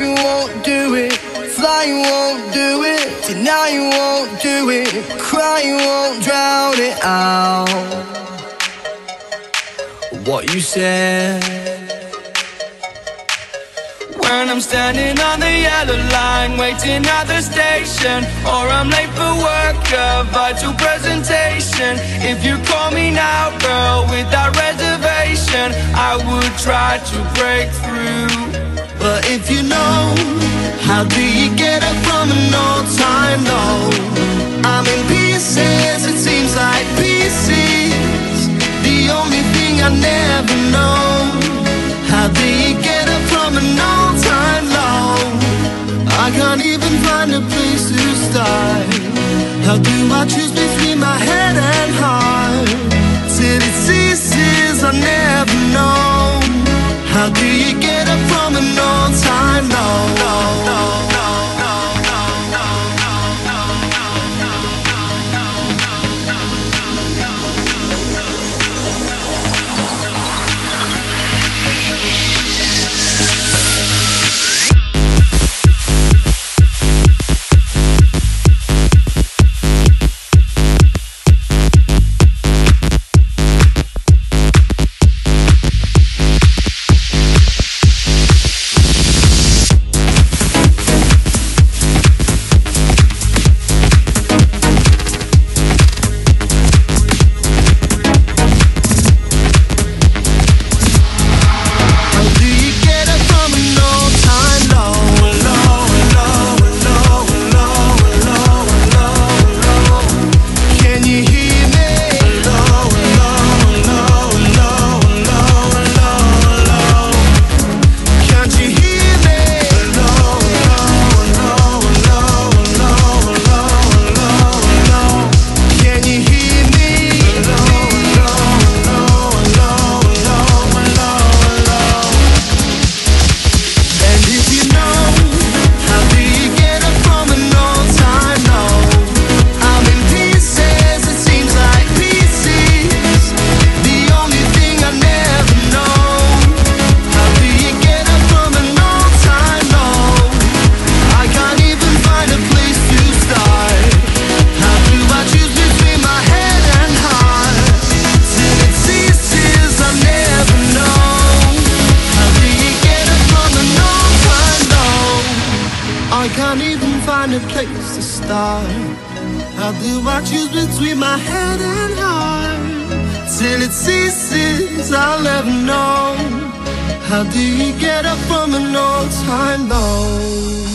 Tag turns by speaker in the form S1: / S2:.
S1: Driving won't do it, flying won't do it, denying won't do it, crying won't drown it out. What you said.
S2: When I'm standing on the yellow line Waiting at the station Or I'm late for work, a vital presentation. If you call me now, girl, without reservation I would try to break through
S3: But if you know How do you get up from an all time low? I'm in pieces, it seems like pieces The only thing I never know How do you get up from an all time low? I can't even find a place to start How do I choose between my head and heart? Till it ceases, I never know How do you time low? I can't even find a place to start. How do I choose between my head and heart? Till it ceases, I'll never know. How do you get up from an all time low?